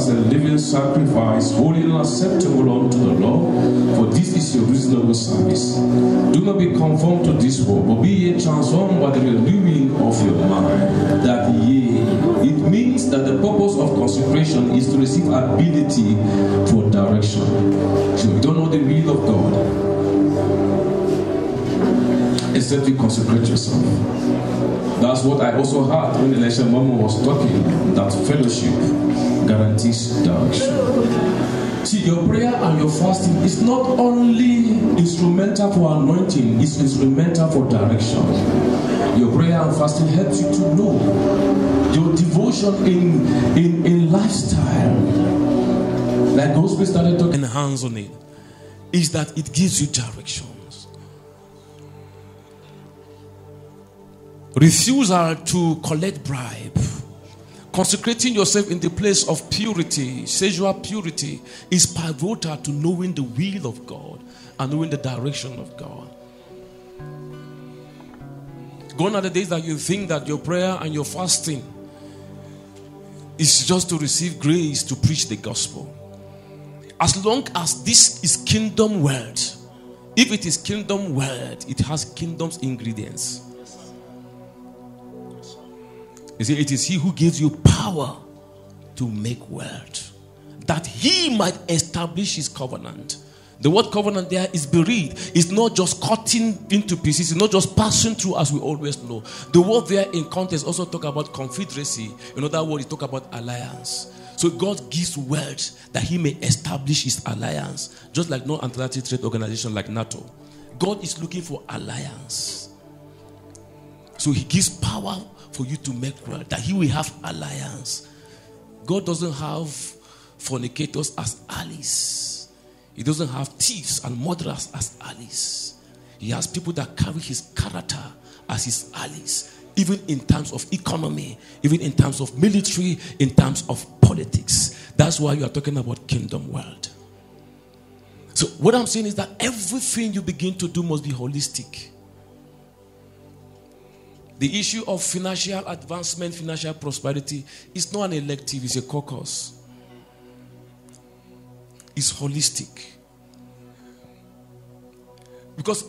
as a living sacrifice, holy and acceptable unto the Lord, for this is your reasonable service. Do not be conformed to this world, but be ye transformed by the renewing of your mind, that ye. It means that the purpose of consecration is to receive ability for direction. So you don't know the will of God except you consecrate yourself. That's what I also heard when Elisha Maman was talking. That fellowship guarantees direction. See, your prayer and your fasting is not only instrumental for anointing, it's instrumental for direction. Your prayer and fasting helps you to know your devotion in in, in lifestyle. Like Gospel started talking hands on it, is that it gives you directions. Refusal to collect bribe. Consecrating yourself in the place of purity, sexual purity, is pivotal to knowing the will of God and knowing the direction of God. Gone are the days that you think that your prayer and your fasting is just to receive grace to preach the gospel. As long as this is kingdom word, if it is kingdom word, it has kingdom's ingredients. It is He who gives you power to make word, that He might establish His covenant. The word covenant there is buried. It's not just cutting into pieces. It's not just passing through as we always know. The word there in context also talk about confederacy. In other words, it talk about alliance. So God gives words that He may establish His alliance, just like no Atlantic Trade Organization like NATO. God is looking for alliance. So He gives power for you to make word that He will have alliance. God doesn't have fornicators as allies. He doesn't have thieves and murderers as allies. He has people that carry his character as his allies, even in terms of economy, even in terms of military, in terms of politics. That's why you are talking about kingdom world. So, what I'm saying is that everything you begin to do must be holistic. The issue of financial advancement, financial prosperity is not an elective, it's a caucus It's holistic. Because,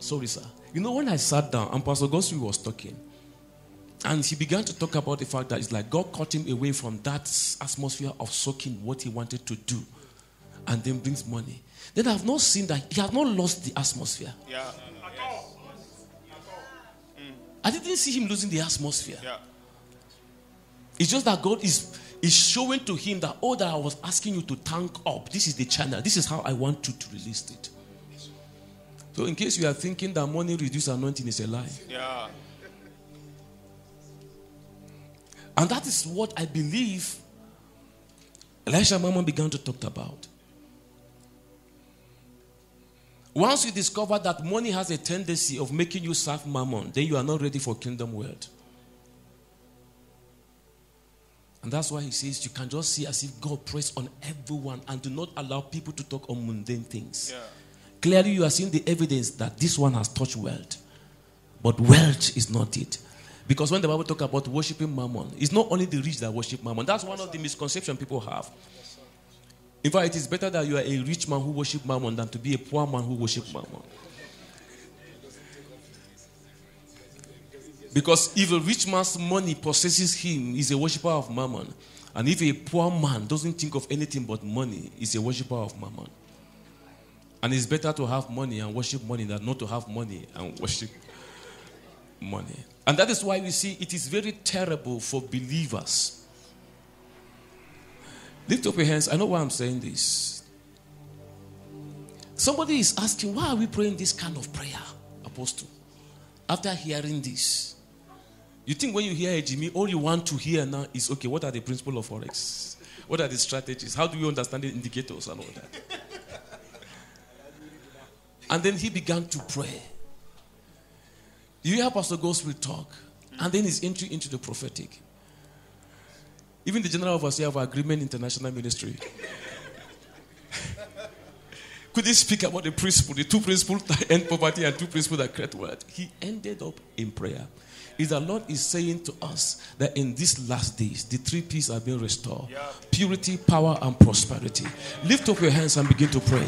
sorry, sir. You know, when I sat down and Pastor Goswi was talking, and he began to talk about the fact that it's like God cut him away from that atmosphere of soaking what he wanted to do and then brings money. Then I have not seen that he has not lost the atmosphere. Yeah. I didn't see him losing the atmosphere. Yeah. It's just that God is is showing to him that all that I was asking you to tank up, this is the channel. This is how I want you to release it. So, in case you are thinking that money reduce anointing is a lie, Yeah. and that is what I believe Elisha Maman began to talk about. Once you discover that money has a tendency of making you serve mammon, then you are not ready for kingdom world. And that's why he says you can just see as if God prays on everyone and do not allow people to talk on mundane things. Yeah. Clearly, you are seeing the evidence that this one has touched wealth. But wealth is not it. Because when the Bible talk about worshiping mammon, it's not only the rich that worship mammon. That's one of the misconceptions people have. In fact, it is better that you are a rich man who worship mammon than to be a poor man who worship mammon. Because if a rich man's money possesses him, he's a worshiper of mammon. And if a poor man doesn't think of anything but money, he's a worshiper of mammon. And it's better to have money and worship money than not to have money and worship money. And that is why we see it is very terrible for believers. Lift up your hands. I know why I'm saying this. Somebody is asking, why are we praying this kind of prayer, Apostle? After hearing this, you think when you hear Jimmy, all you want to hear now is okay, what are the principles of Forex? What are the strategies? How do you understand the indicators and all that? and then he began to pray. You hear Pastor Ghost will talk, and then his entry into the prophetic. Even the general overseer of Agreement International Ministry. Could he speak about the principle, the two principles that end poverty and two principles that create wealth. He ended up in prayer. Is the Lord is saying to us that in these last days, the three P's are being restored purity, power, and prosperity. Lift up your hands and begin to pray.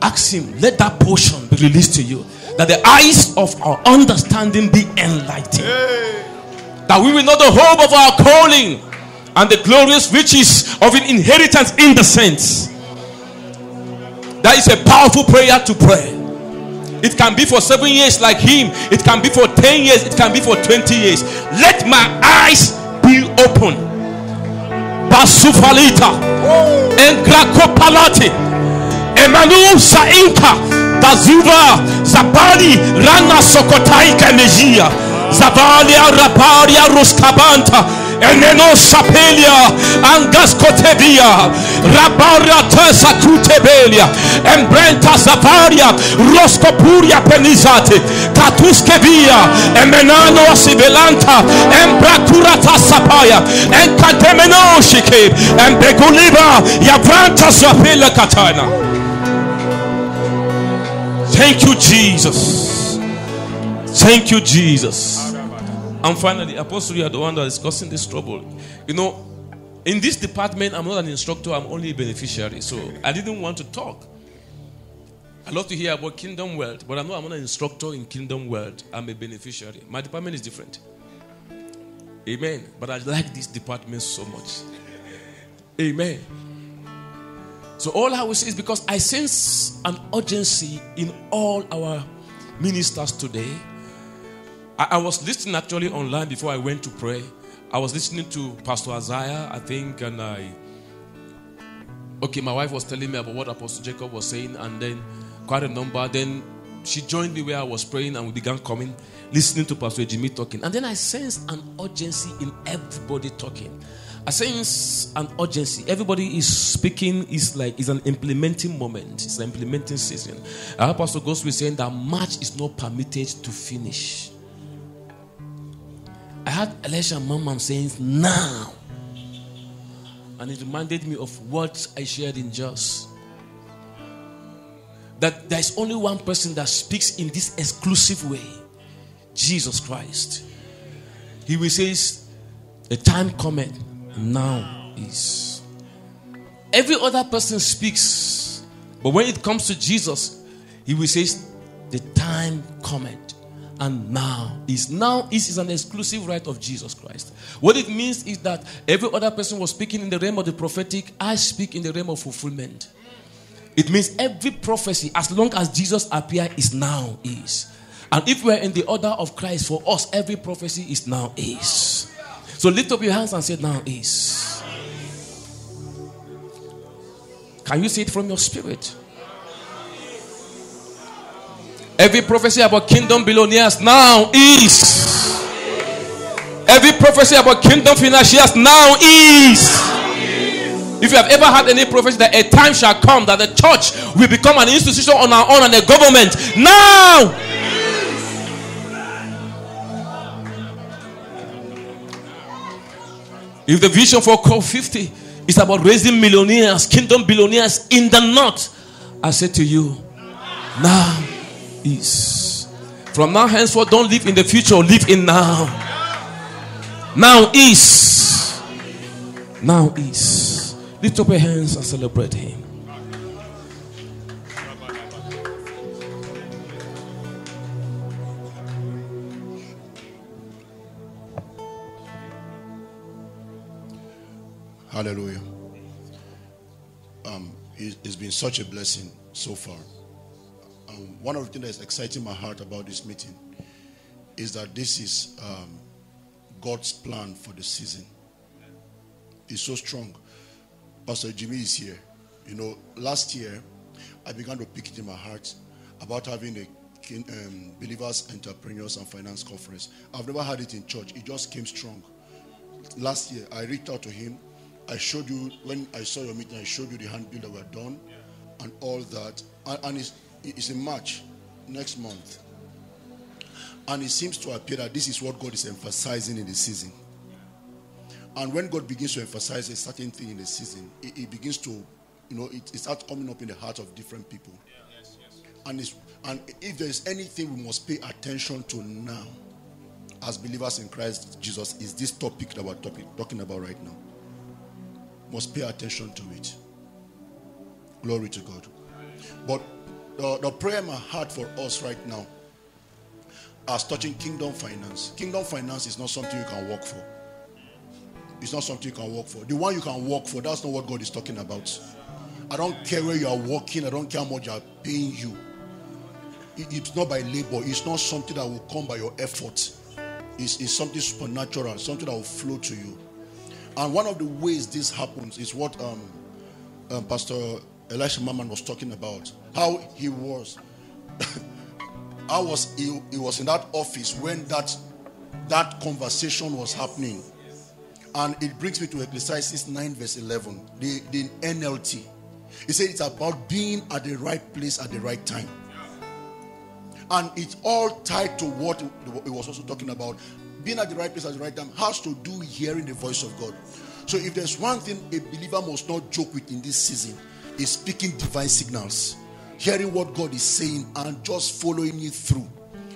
Ask Him, let that portion be released to you, that the eyes of our understanding be enlightened, that we will know the hope of our calling and the glorious riches of an inheritance in the saints. That is a powerful prayer to pray. It can be for seven years, like him. It can be for 10 years. It can be for 20 years. Let my eyes be open. Basufalita. Engrakopalati. Emmanuel Sainka. Dazuva. Zabali. Rana Sokotaika Mejia. Zavalia Raparia Ruskabanta. Eneno sapelia angaskotebia rabaria tesa kutebelia embrenta savaria roskopuria penizate katuskevia emenano asivelanta embrakurata sapaya enkatemenoshike embekuliba yavranta sapela katana Thank you, Jesus. Thank you, Jesus. And finally, Apostle, you are the one that is causing this trouble. You know, in this department, I'm not an instructor, I'm only a beneficiary. So I didn't want to talk. I love to hear about kingdom wealth, but I know I'm not an instructor in kingdom wealth. I'm a beneficiary. My department is different. Amen. But I like this department so much. Amen. So all I will say is because I sense an urgency in all our ministers today. I, I was listening actually online before I went to pray. I was listening to Pastor Isaiah, I think, and I. Okay, my wife was telling me about what Apostle Jacob was saying, and then quite a number. Then she joined me where I was praying, and we began coming, listening to Pastor Jimmy talking. And then I sensed an urgency in everybody talking. I sense an urgency. Everybody is speaking. Is like it's an implementing moment. It's an implementing season. Our pastor goes with saying that March is not permitted to finish. I had Elisha Maman saying now, and it reminded me of what I shared in Just. That there is only one person that speaks in this exclusive way Jesus Christ. He will say, The time cometh now is. Every other person speaks, but when it comes to Jesus, he will say, The time cometh. And now is now is, is an exclusive right of Jesus Christ. What it means is that every other person was speaking in the realm of the prophetic, I speak in the realm of fulfillment. It means every prophecy, as long as Jesus appear, is now is. And if we're in the order of Christ, for us, every prophecy is now is. So lift up your hands and say, Now is. Can you see it from your spirit? Every prophecy about kingdom billionaires now is. Every prophecy about kingdom financiers now is. If you have ever had any prophecy that a time shall come that the church will become an institution on our own and a government, now If the vision for Core 50 is about raising millionaires, kingdom billionaires in the north, I say to you, now is. From now henceforth, don't live in the future, live in now. Now is. Now is. Lift up your hands and celebrate Him. Hallelujah. Um, it, has been such a blessing so far. Um, one of the things that's exciting my heart about this meeting is that this is um, God's plan for the season. It's so strong. Pastor Jimmy is here. You know, last year I began to pick it in my heart about having a um, believers, entrepreneurs, and finance conference. I've never had it in church. It just came strong. Last year I reached out to him I showed you when I saw your meeting. I showed you the handbill that were done, yeah. and all that. And, and it's, it's in March next month, and it seems to appear that this is what God is emphasizing in the season. And when God begins to emphasize a certain thing in the season, it, it begins to you know, it, it starts coming up in the heart of different people. And, it's, and if there is anything we must pay attention to now, as believers in Christ Jesus, is this topic that we're talking about right now. Must pay attention to it. Glory to God. But the, the prayer in my heart for us right now, as touching kingdom finance, kingdom finance is not something you can work for. It's not something you can work for. The one you can work for, that's not what God is talking about. I don't care where you are working, I don't care how much are paying you. It's not by labor, it's not something that will come by your effort. It's, it's something supernatural, something that will flow to you. And one of the ways this happens is what um, um, Pastor Elisha Maman was talking about. How he was, I was he, he was in that office when that that conversation was happening. And it brings me to Ecclesiastes 9, verse 11, the, the NLT. He said it's about being at the right place at the right time. And it's all tied to what he was also talking about. Being at the right place at the right time has to do hearing the voice of God. So if there's one thing a believer must not joke with in this season, is speaking divine signals. Hearing what God is saying and just following it through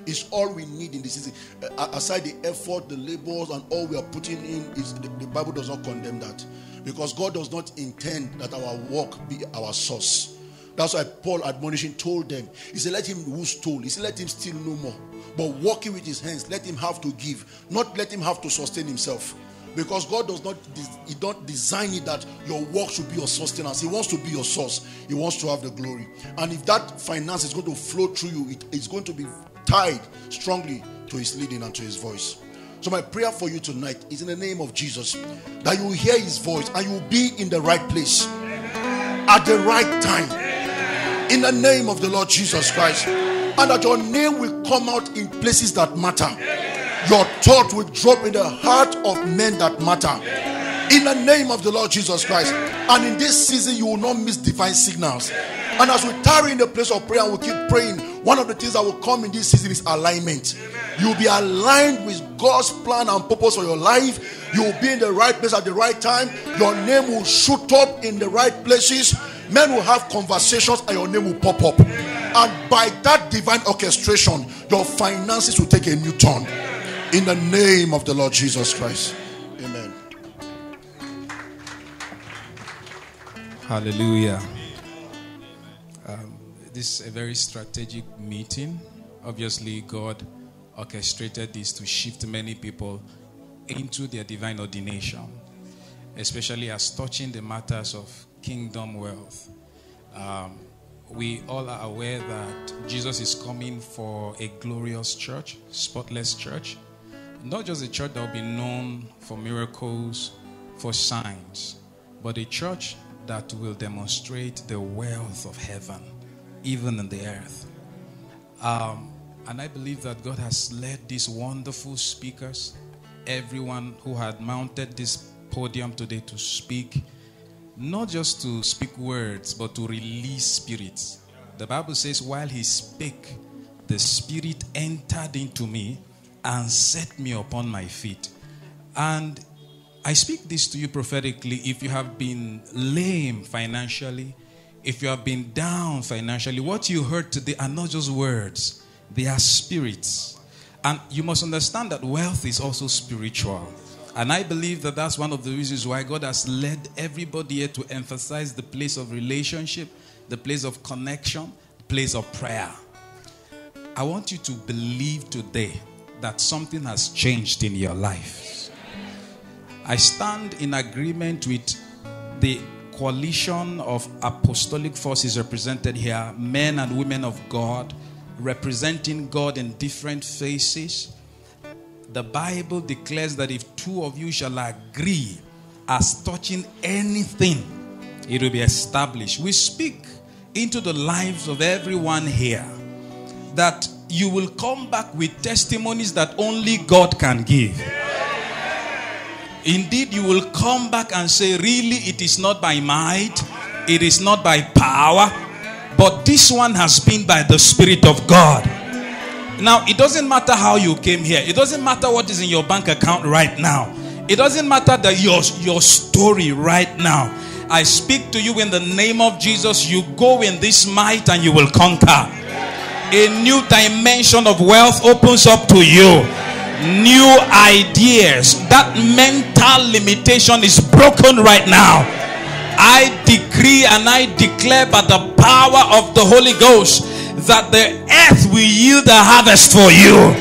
is all we need in this season. Uh, aside the effort, the labors, and all we are putting in, is the, the Bible does not condemn that. Because God does not intend that our work be our source. That's why Paul admonishing told them, He said, Let him who stole, he said, Let him steal no more. But working with his hands, let him have to give, not let him have to sustain himself. Because God does not He don't design it that your work should be your sustenance. He wants to be your source. He wants to have the glory. And if that finance is going to flow through you, it, it's going to be tied strongly to his leading and to his voice. So my prayer for you tonight is in the name of Jesus that you will hear his voice and you will be in the right place at the right time. In the name of the Lord Jesus Christ. And that your name will come out in places that matter. Your thought will drop in the heart of men that matter. In the name of the Lord Jesus Christ. And in this season, you will not miss divine signals. And as we tarry in the place of prayer and we keep praying, one of the things that will come in this season is alignment. You'll be aligned with God's plan and purpose for your life. You'll be in the right place at the right time. Your name will shoot up in the right places. Men will have conversations and your name will pop up. And by that divine orchestration, your finances will take a new turn. In the name of the Lord Jesus Christ. Amen. Hallelujah. Um, this is a very strategic meeting. Obviously, God orchestrated this to shift many people into their divine ordination, especially as touching the matters of kingdom wealth. Um, we all are aware that Jesus is coming for a glorious church, spotless church not just a church that will be known for miracles, for signs, but a church that will demonstrate the wealth of heaven, even in the earth. Um, and I believe that God has led these wonderful speakers, everyone who had mounted this podium today to speak, not just to speak words, but to release spirits. The Bible says, while he spake, the Spirit entered into me and set me upon my feet. And I speak this to you prophetically. If you have been lame financially, if you have been down financially, what you heard today are not just words, they are spirits. And you must understand that wealth is also spiritual. And I believe that that's one of the reasons why God has led everybody here to emphasize the place of relationship, the place of connection, the place of prayer. I want you to believe today that something has changed in your life. I stand in agreement with the coalition of apostolic forces represented here, men and women of God, representing God in different faces. The Bible declares that if two of you shall agree as touching anything, it will be established. We speak into the lives of everyone here that you will come back with testimonies that only God can give. Indeed, you will come back and say, Really, it is not by might, it is not by power, but this one has been by the Spirit of God. Now, it doesn't matter how you came here, it doesn't matter what is in your bank account right now, it doesn't matter that your, your story right now. I speak to you in the name of Jesus. You go in this might and you will conquer. A new dimension of wealth opens up to you. New ideas. That mental limitation is broken right now. I decree and I declare by the power of the Holy Ghost that the earth will yield a harvest for you.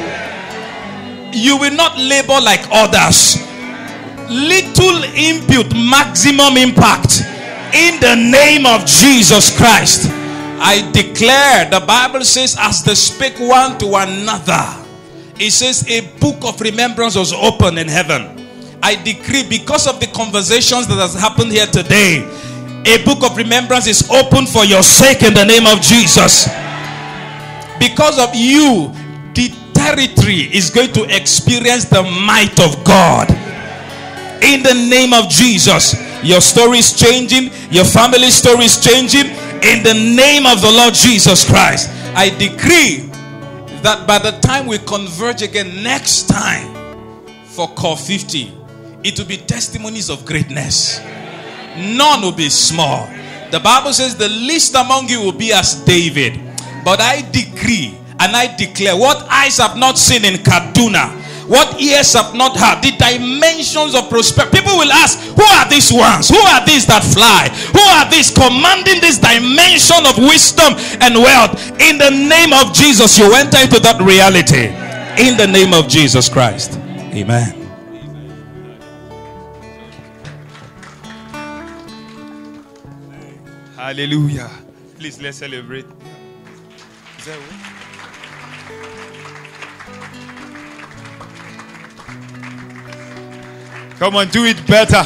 You will not labor like others little input, maximum impact. In the name of Jesus Christ, I declare the Bible says, as they speak one to another, it says, a book of remembrance was opened in heaven. I decree because of the conversations that has happened here today, a book of remembrance is open for your sake in the name of Jesus. Because of you, the territory is going to experience the might of God in the name of Jesus. Your story is changing, your family story is changing in the name of the Lord Jesus Christ. I decree that by the time we converge again next time for Core 50, it will be testimonies of greatness. None will be small. The Bible says the least among you will be as David. But I decree and I declare what eyes have not seen in Kaduna what ears have not heard, the dimensions of prosperity. People will ask, Who are these ones? Who are these that fly? Who are these commanding this dimension of wisdom and wealth? In the name of Jesus, you enter into that reality. In the name of Jesus Christ. Amen. Hallelujah. Please let's celebrate. Is that Come on, do it better.